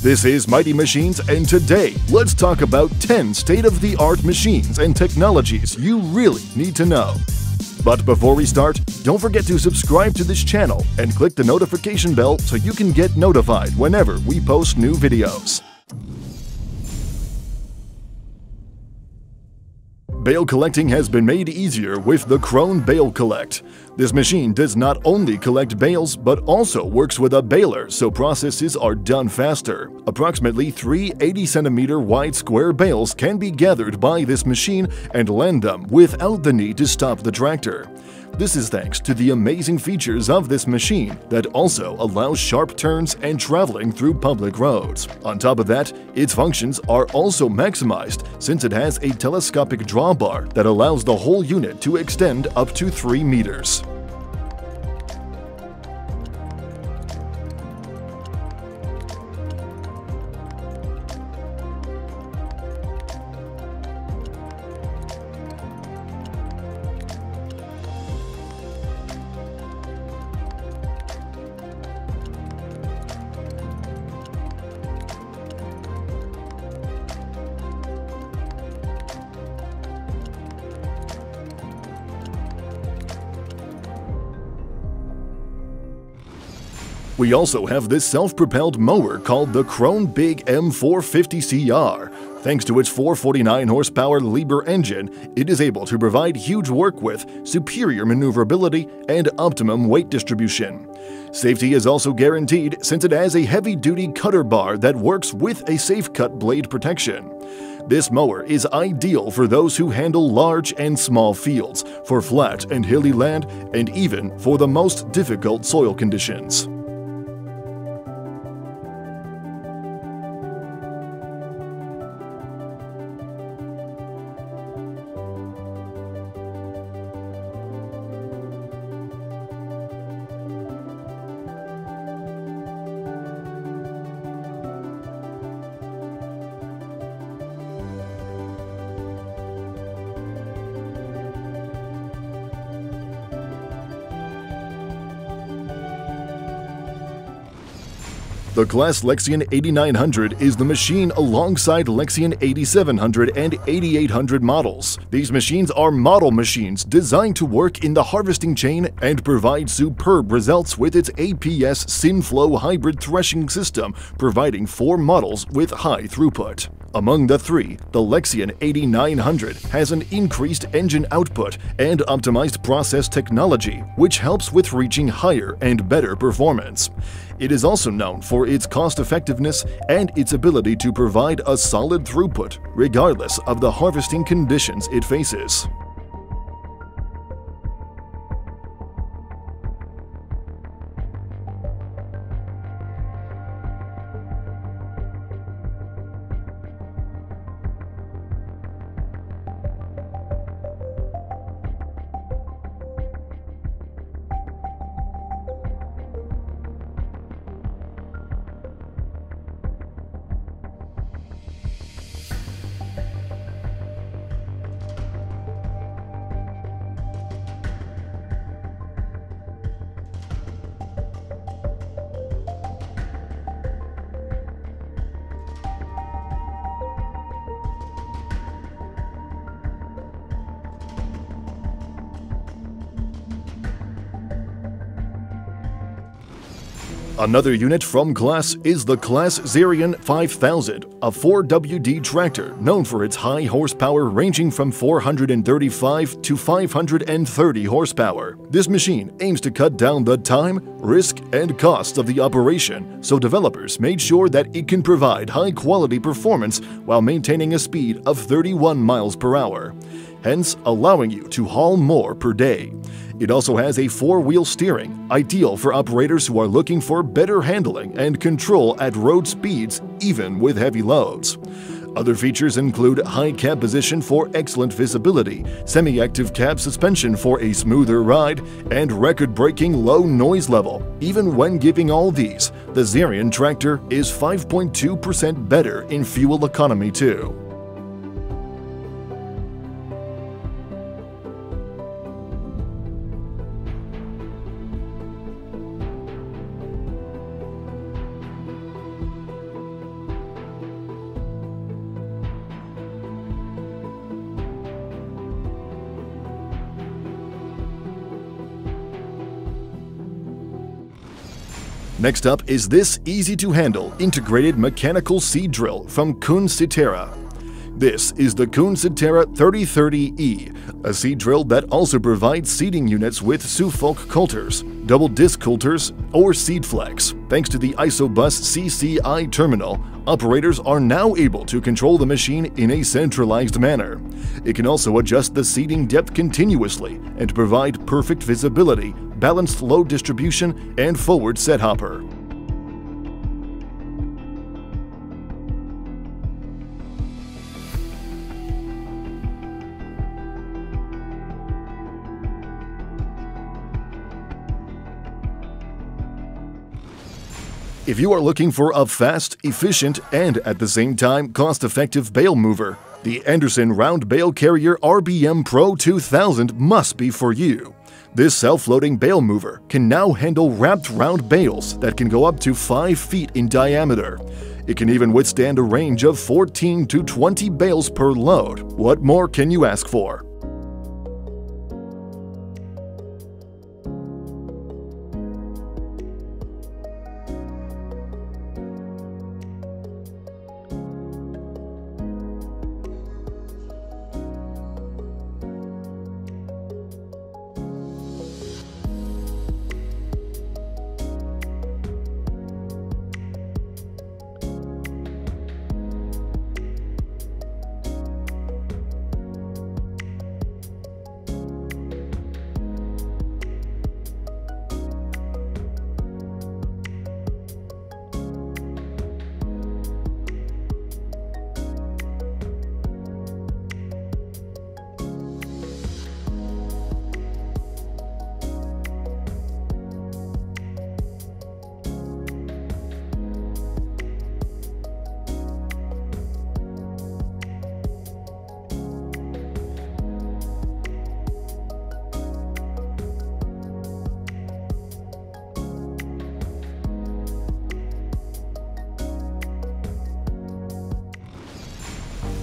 This is Mighty Machines, and today let's talk about 10 state of the art machines and technologies you really need to know. But before we start, don't forget to subscribe to this channel and click the notification bell so you can get notified whenever we post new videos. Bale collecting has been made easier with the Krone Bale Collect. This machine does not only collect bales, but also works with a baler so processes are done faster. Approximately three 80cm wide square bales can be gathered by this machine and land them without the need to stop the tractor. This is thanks to the amazing features of this machine that also allows sharp turns and traveling through public roads. On top of that, its functions are also maximized since it has a telescopic drawbar that allows the whole unit to extend up to 3 meters. We also have this self-propelled mower called the Krone Big M450CR. Thanks to its 449 horsepower Liebherr engine, it is able to provide huge work with superior maneuverability and optimum weight distribution. Safety is also guaranteed since it has a heavy-duty cutter bar that works with a safe cut blade protection. This mower is ideal for those who handle large and small fields, for flat and hilly land, and even for the most difficult soil conditions. The Claas Lexion 8900 is the machine alongside Lexion 8700 and 8800 models. These machines are model machines designed to work in the harvesting chain and provide superb results with its APS SynFlow hybrid threshing system, providing four models with high throughput. Among the three, the Lexion 8900 has an increased engine output and optimized process technology, which helps with reaching higher and better performance. It is also known for its cost effectiveness and its ability to provide a solid throughput, regardless of the harvesting conditions it faces. Another unit from Claas is the Claas Xerion 5000, a 4WD tractor known for its high horsepower ranging from 435 to 530 horsepower. This machine aims to cut down the time, risk, and costs of the operation, so developers made sure that it can provide high-quality performance while maintaining a speed of 31 miles per hour, hence allowing you to haul more per day. It also has a four-wheel steering, ideal for operators who are looking for better handling and control at road speeds even with heavy loads. Other features include high cab position for excellent visibility, semi-active cab suspension for a smoother ride, and record-breaking low noise level. Even when giving all these, the Xerion tractor is 5.2% better in fuel economy too. Next up is this easy-to-handle integrated mechanical seed drill from Kuhn Sitera. This is the Kuhn Sitera 3030E, a seed drill that also provides seeding units with Suffolk coulters, double disc coulters, or SeedFlex. Thanks to the Isobus CCI terminal, operators are now able to control the machine in a centralized manner. It can also adjust the seeding depth continuously and provide perfect visibility, balanced load distribution, and forward set hopper. If you are looking for a fast, efficient, and at the same time cost-effective bale mover, the Anderson Round Bale Carrier RBM Pro 2000 must be for you. This self-loading bale mover can now handle wrapped round bales that can go up to 5 feet in diameter. It can even withstand a range of 14 to 20 bales per load. What more can you ask for?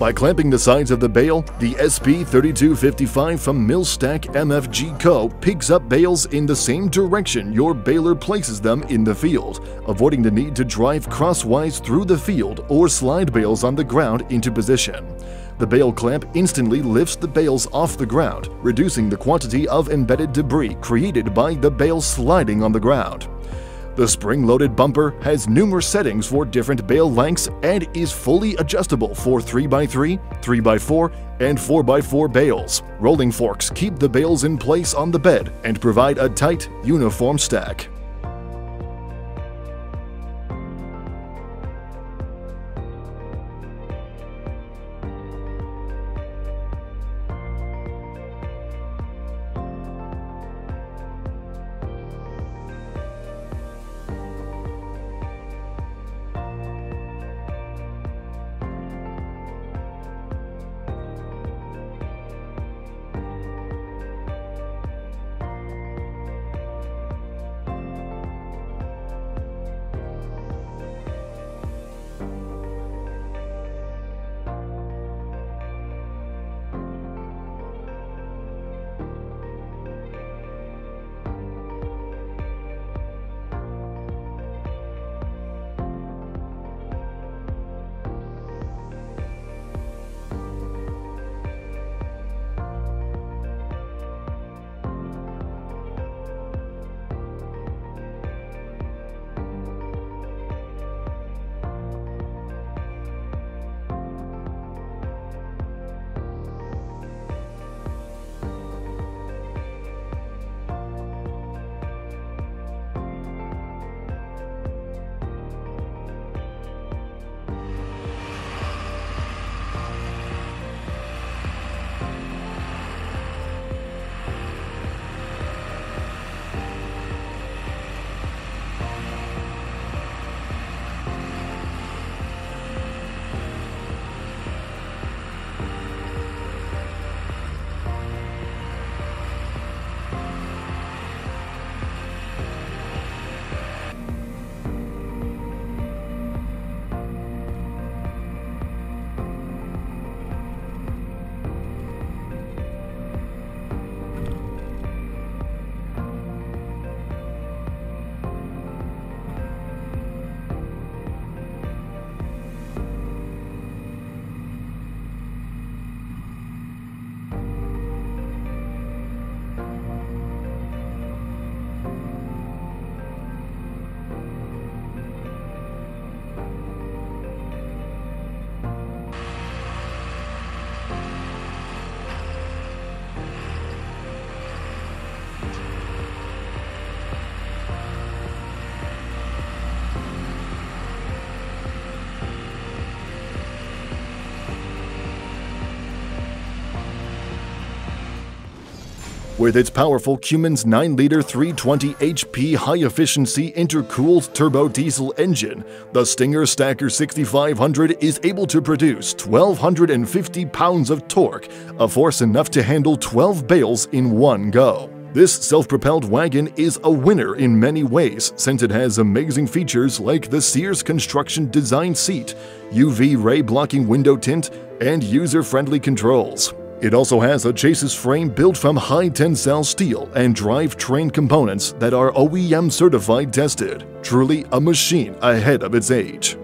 By clamping the sides of the bale, the SP3255 from Millstack MFG Co. picks up bales in the same direction your baler places them in the field, avoiding the need to drive crosswise through the field or slide bales on the ground into position. The bale clamp instantly lifts the bales off the ground, reducing the quantity of embedded debris created by the bale sliding on the ground. The spring-loaded bumper has numerous settings for different bale lengths and is fully adjustable for 3x3, 3x4, and 4x4 bales. Rolling forks keep the bales in place on the bed and provide a tight, uniform stack. With its powerful Cummins 9-liter 320 HP high-efficiency intercooled turbo diesel engine, the Stinger Stacker 6500 is able to produce 1,250 pounds of torque, a force enough to handle 12 bales in one go. This self-propelled wagon is a winner in many ways since it has amazing features like the Sears Construction Design seat, UV ray blocking window tint, and user-friendly controls. It also has a chassis frame built from high tensile steel and drivetrain components that are OEM certified tested. Truly a machine ahead of its age.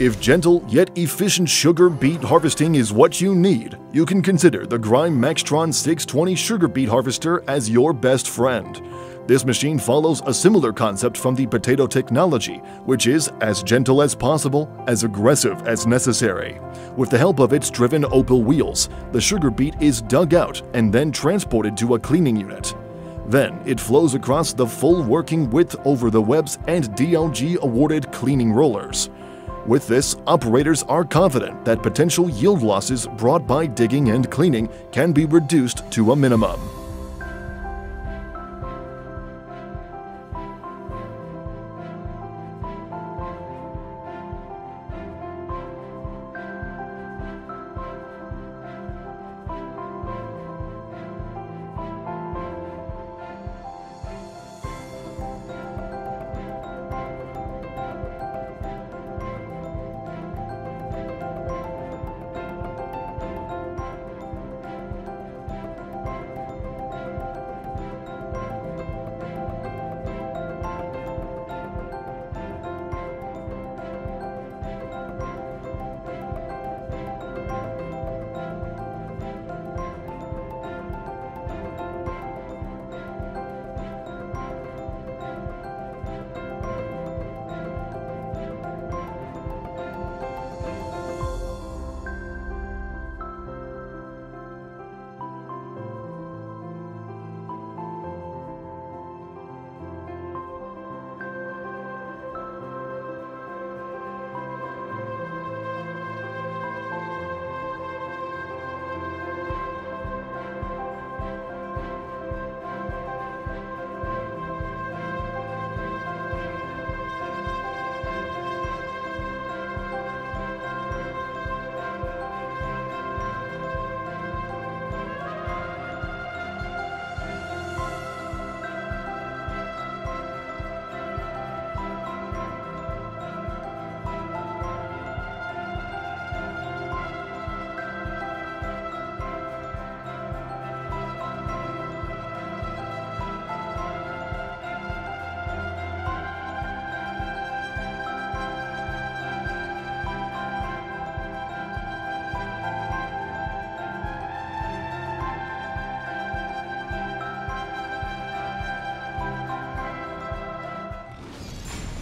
If gentle yet efficient sugar beet harvesting is what you need, you can consider the Grimme Maxtron 620 sugar beet harvester as your best friend. This machine follows a similar concept from the potato technology, which is as gentle as possible, as aggressive as necessary. With the help of its driven oppel wheels, the sugar beet is dug out and then transported to a cleaning unit. Then it flows across the full working width over the webs and DLG awarded cleaning rollers. With this, operators are confident that potential yield losses brought by digging and cleaning can be reduced to a minimum.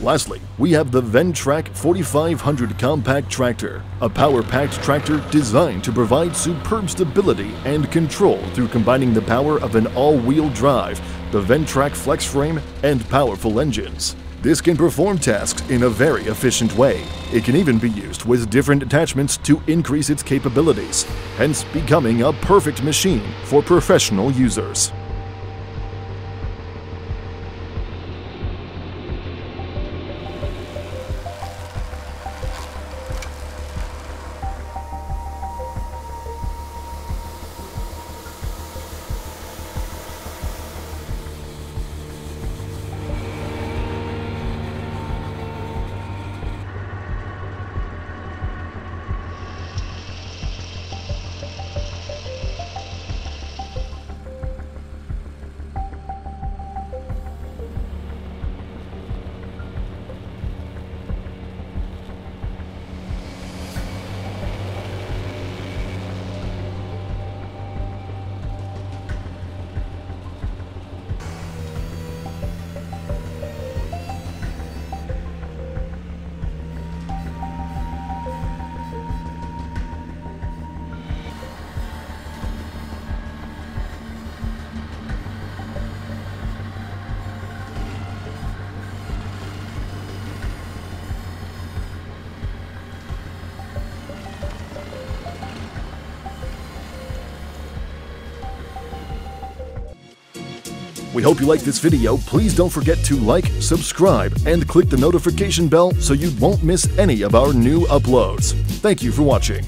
Lastly, we have the Ventrac 4500 compact tractor, a power-packed tractor designed to provide superb stability and control through combining the power of an all-wheel drive, the Ventrac flex frame, and powerful engines. This can perform tasks in a very efficient way. It can even be used with different attachments to increase its capabilities, hence becoming a perfect machine for professional users. We hope you like this video. Please don't forget to like, subscribe, and click the notification bell so you won't miss any of our new uploads. Thank you for watching.